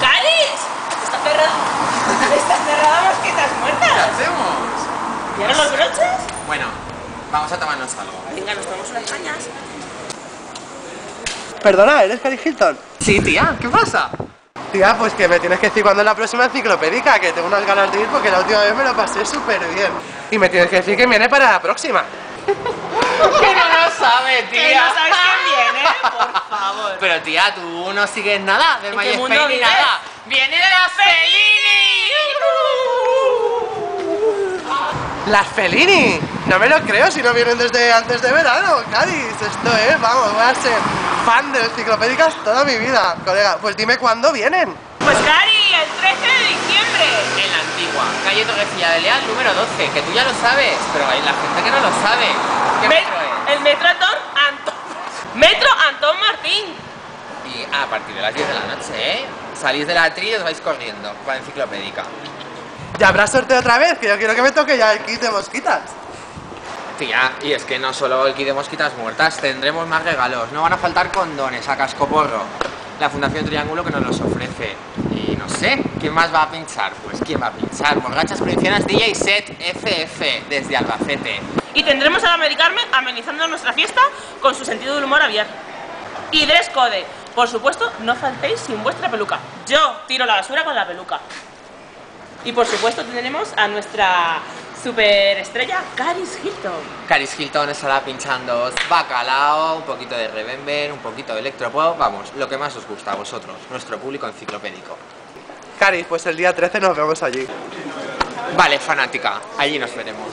¡Caris! Está cerrada. Está cerrada mosquitas ¿Qué muertas. hacemos? ¿Y ahora los broches? Bueno, vamos a tomarnos algo. Venga, nos tomamos unas cañas. Perdona, ¿eres Cari Hilton? Sí, tía, ¿qué pasa? Tía, pues que me tienes que decir cuándo es la próxima enciclopédica, que tengo unas ganas de ir porque la última vez me lo pasé súper bien. Y me tienes que decir que viene para la próxima. Que no lo sabe, Que tía. no sabes quién viene, favor. Pero tía, tú no sigues nada de ¿En My qué mundo ni nada. ¡Viene de las ¡Las Felini! No me lo creo si no vienen desde antes de verano, Caris. Esto es, vamos, voy a ser fan de enciclopédicas toda mi vida. Colega, pues dime cuándo vienen. Pues Cari, el 13 de diciembre. En la antigua, calle Torrecilla de Leal, número 12, que tú ya lo sabes, pero hay la gente que no lo sabe. ¿Qué Me- metro es? El. Metro Y a partir de las 10 de la noche, ¿eh? Salís de la tri y os vais corriendo para enciclopédica. ¿Ya habrá sorteo otra vez? Que yo quiero que me toque ya el kit de mosquitas. Tía, y es que no solo el kit de mosquitas muertas, tendremos más regalos. No van a faltar condones a cascoporro. La Fundación Triángulo que nos los ofrece. Y no sé, ¿quién más va a pinchar? Pues ¿quién va a pinchar? Borrachas Provincianas DJ Set FF desde Albacete. Y tendremos a la Mary Carmen amenizando nuestra fiesta con su sentido del humor abierto. Y dress code. Por supuesto, no faltéis sin vuestra peluca. Yo tiro la basura con la peluca. Y por supuesto tendremos a nuestra superestrella Caris Hilton. Caris Hilton estará pinchando bacalao, un poquito de Remember, un poquito de electropop, vamos, lo que más os gusta a vosotros, nuestro público enciclopédico. Caris, pues el día 13 nos vemos allí. Vale, fanática, allí nos veremos.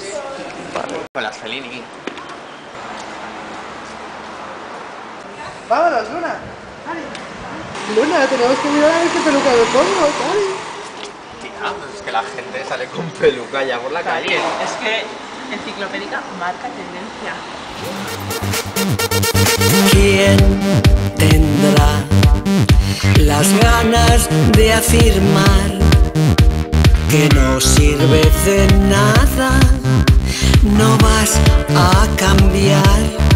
Con las Felini. Vámonos, Luna. Luna, tenemos que mirar a ver qué peluca me pongo, Caris. Tía, pues es que la gente sale con peluca ya por la calle. Es que enciclopédica marca tendencia. ¿Quién tendrá las ganas de afirmar que no sirve de nada? No vas a cambiar